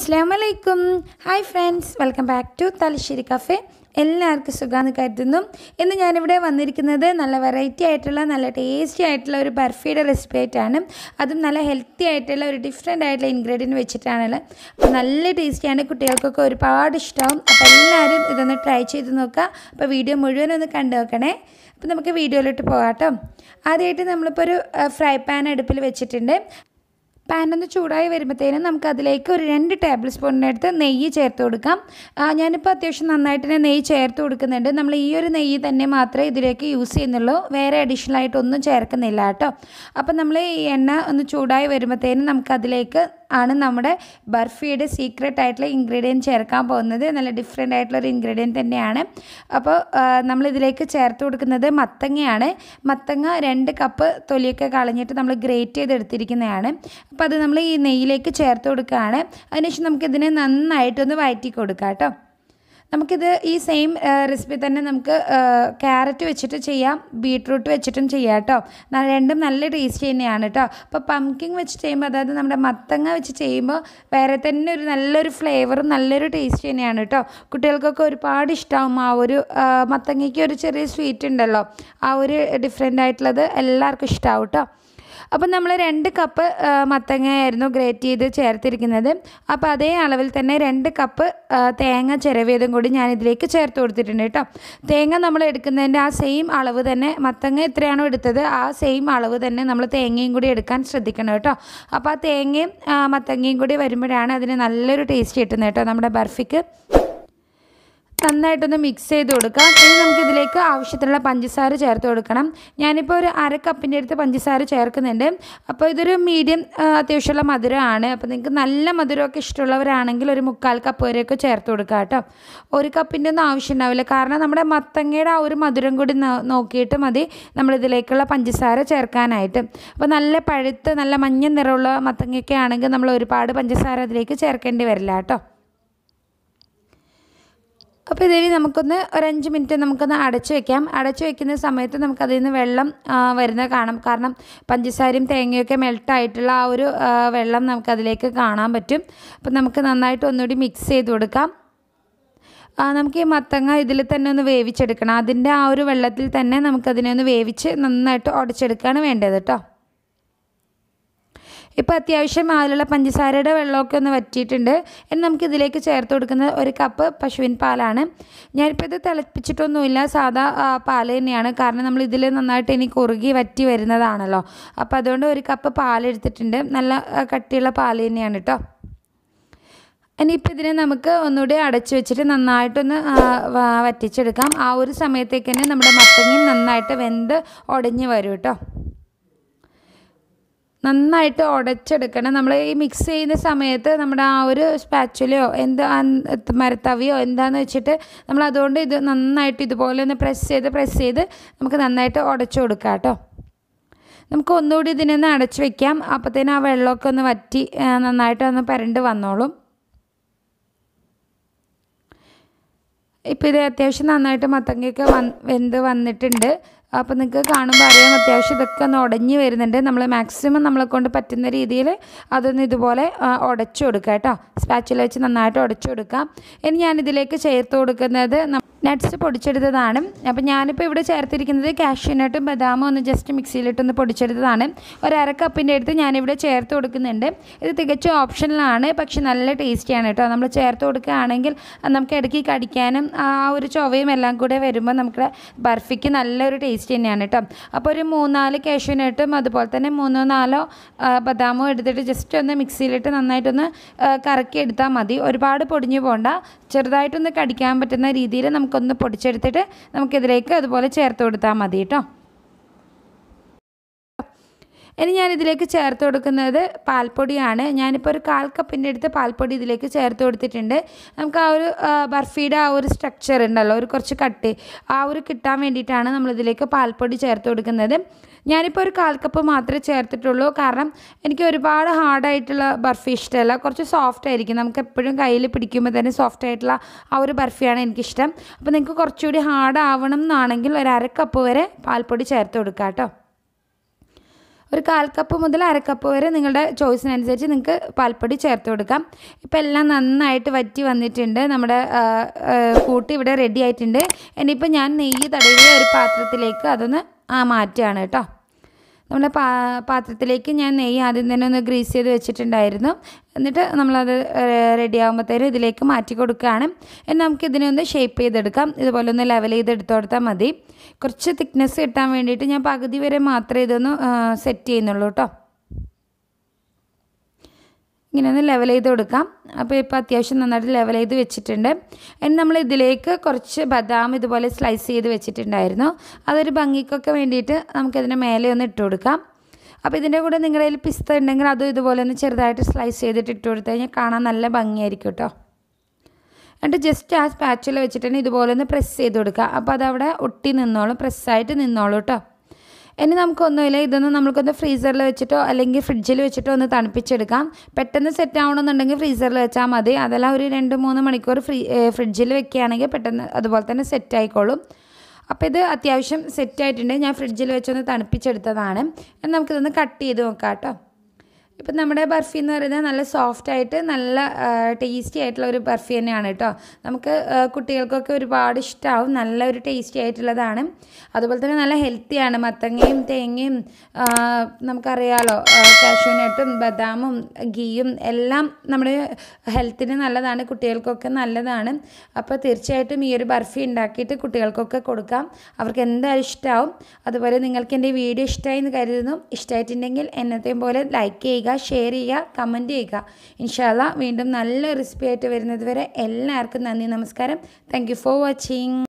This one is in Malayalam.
അസ്സാം വലൈക്കും hi friends welcome back to Thalassery cafe. എല്ലാവർക്കും സുഖമാണെന്ന് കരുതുന്നു. ഇന്ന് ഞാനിവിടെ വന്നിരിക്കുന്നത് നല്ല വെറൈറ്റി ആയിട്ടുള്ള നല്ല ടേസ്റ്റി ആയിട്ടുള്ള ഒരു ബർഫിയുടെ റെസിപ്പി ആയിട്ടാണ്. അതും നല്ല ഹെൽത്തി ആയിട്ടുള്ള ഒരു ഡിഫറെന്റ് ആയിട്ടുള്ള ഇൻഗ്രീഡിയന്റ് വെച്ചിട്ടാണുള്ളത്. നല്ല ടേസ്റ്റിയാണ് കുട്ടികൾക്കൊക്കെ ഒരുപാട് ഇഷ്ടമാവും അപ്പോൾ എല്ലാവരും ഇതൊന്ന് ട്രൈ ചെയ്ത് നോക്കുക. അപ്പോൾ വീഡിയോ മുഴുവൻ ഒന്ന് കണ്ടു നോക്കണേ. അപ്പോൾ നമുക്ക് വീഡിയോയിലോട്ട് പോകാം കേട്ടോ. ആദ്യമായിട്ട് നമ്മളിപ്പോൾ ഒരു ഫ്രൈ പാൻ അടുപ്പിൽ വെച്ചിട്ടുണ്ട്. പാൻ ഒന്ന് ചൂടായി വരുമ്പോഴത്തേനും നമുക്ക് അതിലേക്ക് ഒരു രണ്ട് ടേബിൾ സ്പൂണിനടുത്ത് നെയ്യ് ചേർത്ത് കൊടുക്കാം. ഞാനിപ്പോൾ അത്യാവശ്യം നന്നായിട്ട് തന്നെ നെയ്യ് ചേർത്ത് കൊടുക്കുന്നുണ്ട്. നമ്മൾ ഈ ഒരു നെയ്യ് തന്നെ മാത്രമേ ഇതിലേക്ക് യൂസ് ചെയ്യുന്നുള്ളൂ. വേറെ അഡീഷണൽ ആയിട്ട് ഒന്നും ചേർക്കുന്നില്ല കേട്ടോ. അപ്പോൾ നമ്മൾ ഈ എണ്ണ ഒന്ന് ചൂടായി വരുമ്പോഴത്തേനും നമുക്ക് അതിലേക്ക് ആണ് നമ്മുടെ ബർഫിയുടെ സീക്രട്ട് ആയിട്ടുള്ള ഇൻഗ്രീഡിയന്റ് ചേർക്കാൻ പോകുന്നത്. നല്ല ഡിഫറെന്റ് ആയിട്ടുള്ള ഒരു ഇൻഗ്രീഡിയന്റ് തന്നെയാണ്. അപ്പോൾ നമ്മളിതിലേക്ക് ചേർത്ത് കൊടുക്കുന്നത് മത്തങ്ങയാണ്. മത്തങ്ങ രണ്ട് കപ്പ് തൊലിയൊക്കെ കളഞ്ഞിട്ട് നമ്മൾ ഗ്രേറ്റ് ചെയ്തെടുത്തിരിക്കുന്നതാണ്. അപ്പോൾ അത് നമ്മൾ ഈ നെയ്യിലേക്ക് ചേർത്ത് കൊടുക്കുകയാണ്. അതിനുശേഷം നമുക്കിതിനെ നന്നായിട്ടൊന്ന് വഴറ്റി കൊടുക്കാം കേട്ടോ. നമുക്കിത് ഈ സെയിം റെസിപ്പി തന്നെ നമുക്ക് ക്യാരറ്റ് വെച്ചിട്ട് ചെയ്യാം ബീട്രൂട്ട് വെച്ചിട്ടും ചെയ്യാം കേട്ടോ. രണ്ടും നല്ല ടേസ്റ്റ് തന്നെയാണ് കേട്ടോ. അപ്പോൾ പംകിങ് വെച്ച് ചെയ്യുമ്പോൾ അതായത് നമ്മുടെ മത്തങ്ങ വെച്ച് ചെയ്യുമ്പോൾ വേറെ തന്നെ ഒരു നല്ലൊരു ഫ്ലേവറും നല്ലൊരു ടേസ്റ്റ് തന്നെയാണ് കേട്ടോ. കുട്ടികൾക്കൊക്കെ ഒരുപാട് ഇഷ്ടമാവും ആ ഒരു മത്തങ്ങയ്ക്ക് ഒരു ചെറിയ സ്വീറ്റ് ഉണ്ടല്ലോ. ആ ഒരു ഡിഫറെന്റ് ആയിട്ടുള്ളത് എല്ലാവർക്കും ഇഷ്ടമാവും കേട്ടോ. അപ്പം നമ്മൾ രണ്ട് കപ്പ് മത്തങ്ങയായിരുന്നു ഗ്രേറ്റ് ചെയ്ത് ചേർത്തിരിക്കുന്നത്. അപ്പോൾ അതേ അളവിൽ തന്നെ രണ്ട് കപ്പ് തേങ്ങ ചിരവിയതും കൂടി ഞാൻ ഇതിലേക്ക് ചേർത്ത് കൊടുത്തിട്ടുണ്ട് കേട്ടോ തേങ്ങ നമ്മൾ എടുക്കുന്നതിന്റെ ആ സെയിം അളവ് തന്നെ മത്തങ്ങ എത്രയാണോ എടുത്തത് ആ സെയിം അളവ് തന്നെ നമ്മൾ തേങ്ങയും കൂടി എടുക്കാൻ ശ്രദ്ധിക്കണം കേട്ടോ അപ്പോൾ ആ തേങ്ങയും മത്തങ്ങയും കൂടി വരുമ്പോഴാണ് അതിന് നല്ലൊരു ടേസ്റ്റ് കിട്ടുന്നത് കേട്ടോ നമ്മുടെ ബർഫിക്ക്. നന്നായിട്ടൊന്ന് മിക്സ് ചെയ്ത് കൊടുക്കാം. ഇനി നമുക്കിതിലേക്ക് ആവശ്യത്തിനുള്ള പഞ്ചസാര ചേർത്ത് കൊടുക്കണം. ഞാനിപ്പോൾ ഒരു അര കപ്പിന്റെ അടുത്ത് പഞ്ചസാര ചേർക്കുന്നുണ്ട്. അപ്പോൾ ഇതൊരു മീഡിയം അത്യാവശ്യമുള്ള മധുരമാണ്. അപ്പോൾ നിങ്ങൾക്ക് നല്ല മധുരമൊക്കെ ഇഷ്ടമുള്ളവരാണെങ്കിൽ ഒരു മുക്കാൽ കപ്പ് വരെയൊക്കെ ചേർത്ത് കൊടുക്കുക കേട്ടോ. ഒരു കപ്പിന്റെ ഒന്നും ആവശ്യം ഉണ്ടാവില്ല കാരണം നമ്മുടെ മത്തങ്ങയുടെ ആ ഒരു മധുരം കൂടി നോക്കിയിട്ട് മതി നമ്മളിതിലേക്കുള്ള പഞ്ചസാര ചേർക്കാനായിട്ട്. അപ്പോൾ നല്ല പഴുത്ത് നല്ല മഞ്ഞ നിറമുള്ള മത്തങ്ങയൊക്കെ ആണെങ്കിൽ നമ്മൾ ഒരുപാട് പഞ്ചസാര അതിലേക്ക് ചേർക്കേണ്ടി വരില്ല കേട്ടോ. അപ്പോൾ ഇതിന് നമുക്കൊന്ന് ഒരു മിനിറ്റ് നമുക്കൊന്ന് അടച്ചു വെക്കാം. അടച്ചു വെക്കുന്ന സമയത്ത് നമുക്കതിൽ നിന്ന് വെള്ളം വരുന്നത് കാണാം. കാരണം പഞ്ചസാരയും തേങ്ങയൊക്കെ മെൽട്ടായിട്ടുള്ള ആ ഒരു വെള്ളം നമുക്കതിലേക്ക് കാണാൻ പറ്റും. അപ്പോൾ നമുക്ക് നന്നായിട്ട് ഒന്നുകൂടി മിക്സ് ചെയ്ത് കൊടുക്കാം. നമുക്ക് ഈ മത്തങ്ങ ഇതിൽ തന്നെ ഒന്ന് വേവിച്ചെടുക്കണം. അതിന്റെ ആ ഒരു വെള്ളത്തിൽ തന്നെ നമുക്കതിനെ ഒന്ന് വേവിച്ച് നന്നായിട്ട് ഉടച്ചെടുക്കുകയാണ് വേണ്ടത് കേട്ടോ. ഇപ്പോൾ അത്യാവശ്യം അതിലുള്ള പഞ്ചസാരയുടെ വെള്ളമൊക്കെ ഒന്ന് വറ്റിയിട്ടുണ്ട്. ഇനി നമുക്ക് ഇതിലേക്ക് ചേർത്ത് കൊടുക്കുന്ന ഒരു കപ്പ് പശുവിൻ പാലാണ്. ഞാനിപ്പോൾ ഇത് തിളപ്പിച്ചിട്ടൊന്നുമില്ല. സാധാ പാൽ തന്നെയാണ്. കാരണം നമ്മൾ ഇതിൽ നന്നായിട്ട് ഇനി കുറുകി വറ്റി വരുന്നതാണല്ലോ. അപ്പോൾ അതുകൊണ്ട് ഒരു കപ്പ് പാലെടുത്തിട്ടുണ്ട് നല്ല കട്ടിയുള്ള പാൽ തന്നെയാണ് കേട്ടോ ഇനിയിപ്പോൾ ഇതിനെ നമുക്ക് ഒന്നുകൂടി അടച്ചു വെച്ചിട്ട് നന്നായിട്ടൊന്ന് വറ്റിച്ചെടുക്കാം. ആ ഒരു സമയത്തേക്ക് തന്നെ നമ്മുടെ മത്തങ്ങയും നന്നായിട്ട് വെന്ത് ഉടഞ്ഞു വരും കേട്ടോ നന്നായിട്ട് ഉടച്ചെടുക്കണം. നമ്മൾ ഈ മിക്സ് ചെയ്യുന്ന സമയത്ത് നമ്മുടെ ആ ഒരു സ്പാച്ചുലയോ എന്താ മരത്തവിയോ എന്താന്ന് വെച്ചിട്ട് നമ്മൾ അതുകൊണ്ട് ഇത് നന്നായിട്ട് ഇതുപോലെ ഒന്ന് പ്രസ് ചെയ്ത് പ്രസ് ചെയ്ത് നമുക്ക് നന്നായിട്ട് ഉടച്ചു കൊടുക്കാം കേട്ടോ. നമുക്ക് ഒന്നുകൂടി ഇതിനൊന്ന് അടച്ചു വെക്കാം. അപ്പോഴത്തേനും ആ വെള്ളമൊക്കെ ഒന്ന് വറ്റി നന്നായിട്ട് ഒന്ന് പരണ്ട് വന്നോളും. ഇപ്പോൾ ഇത് അത്യാവശ്യം നന്നായിട്ട് മത്തങ്ങയൊക്കെ വന്ന് വെന്ത് വന്നിട്ടുണ്ട്. അപ്പോൾ നിങ്ങൾക്ക് കാണുമ്പോൾ അറിയാം അത്യാവശ്യം ഇതൊക്കെ ഒന്ന് ഉടഞ്ഞ് വരുന്നുണ്ട്. നമ്മൾ മാക്സിമം നമ്മളെ കൊണ്ട് പറ്റുന്ന രീതിയിൽ അതൊന്ന് ഇതുപോലെ ഉടച്ചു കൊടുക്കുക കേട്ടോ. സ്പാച്ചിൽ വെച്ച് നന്നായിട്ട് ഉടച്ചു കൊടുക്കാം. ഇനി ഞാനിതിലേക്ക് ചേർത്ത് കൊടുക്കുന്നത് നട്ട്സ് പൊടിച്ചെടുത്തതാണ്. അപ്പോൾ ഞാനിപ്പോൾ ഇവിടെ ചേർത്തിരിക്കുന്നത് കാഷ്യൂനട്ടും ബദാമും ഒന്ന് ജസ്റ്റ് മിക്സിയിലിട്ടൊന്ന് പൊടിച്ചെടുത്തതാണ്. ഒരു അര അടുത്ത് ഞാനിവിടെ ചേർത്ത് കൊടുക്കുന്നുണ്ട്. ഇത് തികച്ചും ഓപ്ഷനിലാണ് പക്ഷെ നല്ല ടേസ്റ്റിയാണ് കേട്ടോ. നമ്മൾ ചേർത്ത് കൊടുക്കുകയാണെങ്കിൽ നമുക്ക് ഇടയ്ക്ക് കടിക്കാനും ആ ഒരു ചൊവയും എല്ലാം കൂടെ വരുമ്പോൾ നമുക്ക് ബർഫിക്ക് നല്ലൊരു ടേസ്റ്റ് തന്നെയാണ് കേട്ടോ അപ്പോൾ ഒരു മൂന്നാൽ കാഷ്യൂനട്ടും അതുപോലെ തന്നെ മൂന്നോ നാലോ ബദാമോ എടുത്തിട്ട് ജസ്റ്റ് ഒന്ന് മിക്സിയിലിട്ട് നന്നായിട്ടൊന്ന് കറക്കി എടുത്താൽ മതി. ഒരുപാട് പൊടിഞ്ഞു പോകണ്ട ചെറുതായിട്ടൊന്ന് കടിക്കാൻ പറ്റുന്ന രീതിയിൽ നമുക്കൊന്ന് പൊടിച്ചെടുത്തിട്ട് നമുക്കിതിലേക്ക് അതുപോലെ ചേർത്ത് കൊടുത്താൽ മതി കേട്ടോ ഇനി ഞാൻ ഇതിലേക്ക് ചേർത്ത് കൊടുക്കുന്നത് പാൽപ്പൊടിയാണ്. ഞാനിപ്പോൾ ഒരു കാൽ കപ്പിന്റെ അടുത്ത് പാൽപ്പൊടി ഇതിലേക്ക് ചേർത്ത് കൊടുത്തിട്ടുണ്ട്. നമുക്ക് ആ ഒരു ബർഫിയുടെ ആ ഒരു സ്ട്രക്ചർ ഉണ്ടല്ലോ ഒരു കുറച്ച് കട്ട് ആ ഒരു കിട്ടാൻ വേണ്ടിയിട്ടാണ് നമ്മളിതിലേക്ക് പാൽപ്പൊടി ചേർത്ത് കൊടുക്കുന്നത്. ഞാനിപ്പോൾ ഒരു കാൽ കപ്പ് മാത്രമേ ചേർത്തിട്ടുള്ളൂ. കാരണം എനിക്ക് ഒരുപാട് ഹാർഡായിട്ടുള്ള ബർഫി ഇഷ്ടമല്ല. കുറച്ച് സോഫ്റ്റ് ആയിരിക്കും. നമുക്ക് എപ്പോഴും കയ്യിൽ പിടിക്കുമ്പോൾ തന്നെ സോഫ്റ്റ് ആയിട്ടുള്ള ആ ഒരു ബർഫിയാണ് എനിക്കിഷ്ടം. അപ്പോൾ നിങ്ങൾക്ക് കുറച്ചുകൂടി ഹാർഡ് ആവണം എന്നാണെങ്കിൽ ഒരു അര കപ്പ് വരെ പാൽപ്പൊടി ചേർത്ത് കൊടുക്കാം കേട്ടോ ഒരു കാൽ കപ്പ് മുതൽ അരക്കപ്പ് കപ്പ് വരെ നിങ്ങളുടെ ചോയ്സിനനുസരിച്ച് നിങ്ങൾക്ക് പാൽപ്പൊടി ചേർത്ത് കൊടുക്കാം. ഇപ്പം എല്ലാം നന്നായിട്ട് വറ്റി വന്നിട്ടുണ്ട്. നമ്മുടെ കൂട്ട് ഇവിടെ റെഡി ആയിട്ടുണ്ട്. ഇനിയിപ്പോൾ ഞാൻ നെയ്യ് തടവിയ ഒരു പാത്രത്തിലേക്ക് അതൊന്ന് മാറ്റുകയാണ് കേട്ടോ. നമ്മുടെ പാ പാത്രത്തിലേക്ക് ഞാൻ നെയ്യ് ആദ്യം തന്നെ ഒന്ന് ഗ്രീസ് ചെയ്ത് വെച്ചിട്ടുണ്ടായിരുന്നു. എന്നിട്ട് നമ്മളത് റെഡി ആകുമ്പോഴത്തേനും ഇതിലേക്ക് മാറ്റി കൊടുക്കുകയാണ്. എന്നാൽ നമുക്ക് ഇതിനെ ഒന്ന് ഷേപ്പ് ചെയ്തെടുക്കാം. ഇതുപോലെ ഒന്ന് ലെവൽ ചെയ്ത് എടുത്തു കൊടുത്താൽ മതി. കുറച്ച് തിക്നെസ് കിട്ടാൻ വേണ്ടിയിട്ട് ഞാൻ പകുതി വരെ മാത്രമേ ഇതൊന്ന് സെറ്റ് ചെയ്യുന്നുള്ളൂ കേട്ടോ. ഇങ്ങനെ ഒന്ന് ലെവൽ ചെയ്ത് കൊടുക്കാം. അപ്പോൾ ഇപ്പോൾ അത്യാവശ്യം നന്നായിട്ട് ലെവൽ ചെയ്ത് വെച്ചിട്ടുണ്ട്. ഇനി നമ്മൾ ഇതിലേക്ക് കുറച്ച് ബദാം ഇതുപോലെ സ്ലൈസ് ചെയ്ത് വെച്ചിട്ടുണ്ടായിരുന്നു. അതൊരു ഭംഗിക്കൊക്കെ വേണ്ടിയിട്ട് നമുക്കതിന്റെ മേലെ ഒന്ന് ഇട്ട് കൊടുക്കാം. അപ്പോൾ ഇതിന്റെ കൂടെ നിങ്ങളുടെ കയ്യിൽ പിസ്ത ഉണ്ടെങ്കിൽ അതും ഇതുപോലെ ഒന്ന് ചെറുതായിട്ട് സ്ലൈസ് ചെയ്തിട്ട് ഇട്ട് കൊടുത്തു കഴിഞ്ഞാൽ കാണാൻ നല്ല ഭംഗിയായിരിക്കും കേട്ടോ. എന്നിട്ട് ജസ്റ്റ് ആ സ്പാച്ചുല വെച്ചിട്ട് ഇതുപോലെ ഒന്ന് പ്രസ് ചെയ്ത് കൊടുക്കുക. അപ്പോൾ അതവിടെ ഒട്ടി നിന്നോളും പ്രസ്സായിട്ട് നിന്നോളൂ കേട്ടോ. ഇനി നമുക്കൊന്നുമില്ല. ഇതൊന്ന് നമുക്കൊന്ന് ഫ്രീസറിൽ വെച്ചിട്ടോ അല്ലെങ്കിൽ ഫ്രിഡ്ജിൽ വെച്ചിട്ടോ ഒന്ന് തണുപ്പിച്ചെടുക്കാം. പെട്ടെന്ന് സെറ്റ് ആവണമെന്നുണ്ടെങ്കിൽ ഫ്രീസറിൽ വെച്ചാൽ മതി. അതെല്ലാം ഒരു രണ്ട് മൂന്ന് മണിക്കൂർ ഫ്രീ ഫ്രിഡ്ജിൽ വെക്കുകയാണെങ്കിൽ പെട്ടെന്ന് അതുപോലെ തന്നെ സെറ്റ് ആയിക്കോളും. അപ്പോൾ ഇത് അത്യാവശ്യം സെറ്റ് ആയിട്ടുണ്ട്. ഞാൻ ഫ്രിഡ്ജിൽ വെച്ചൊന്ന് തണുപ്പിച്ചെടുത്തതാണ്. നമുക്കിതൊന്ന് കട്ട് ചെയ്ത് നോക്കാം കേട്ടോ ഇപ്പം നമ്മുടെ ബർഫി എന്ന് പറയുന്നത് നല്ല സോഫ്റ്റ് ആയിട്ട് നല്ല ടേസ്റ്റി ആയിട്ടുള്ള ഒരു ബർഫി തന്നെയാണ് കേട്ടോ. നമുക്ക് കുട്ടികൾക്കൊക്കെ ഒരുപാട് ഇഷ്ടമാവും നല്ല ഒരു ടേസ്റ്റി ആയിട്ടുള്ളതാണ്. അതുപോലെ തന്നെ നല്ല ഹെൽത്തിയാണ് മത്തങ്ങയും തേങ്ങയും നമുക്കറിയാലോ കാഷ്യൂനട്ടും ബദാമും ഗീയും എല്ലാം നമ്മുടെ ഹെൽത്തിന് നല്ലതാണ്. കുട്ടികൾക്കൊക്കെ നല്ലതാണ്. അപ്പോൾ തീർച്ചയായിട്ടും ഈ ഒരു ബർഫി ഉണ്ടാക്കിയിട്ട് കുട്ടികൾക്കൊക്കെ കൊടുക്കാം. അവർക്ക് എന്തായാലും ഇഷ്ടമാവും അതുപോലെ നിങ്ങൾക്ക് എന്റെ വീഡിയോ ഇഷ്ടമായി എന്ന് കരുതുന്നു. ഇഷ്ടമായിട്ടുണ്ടെങ്കിൽ എന്നത്തെയും പോലെ ലൈക്ക് ചെയ്യുക. ഷെയർ ചെയ്യുക കമന്റ് ചെയ്യുക. ഇൻഷാല്ല വീണ്ടും നല്ല റെസിപ്പി ആയിട്ട് വരുന്നത് വരെ എല്ലാവർക്കും നന്ദി നമസ്കാരം. Thank for watching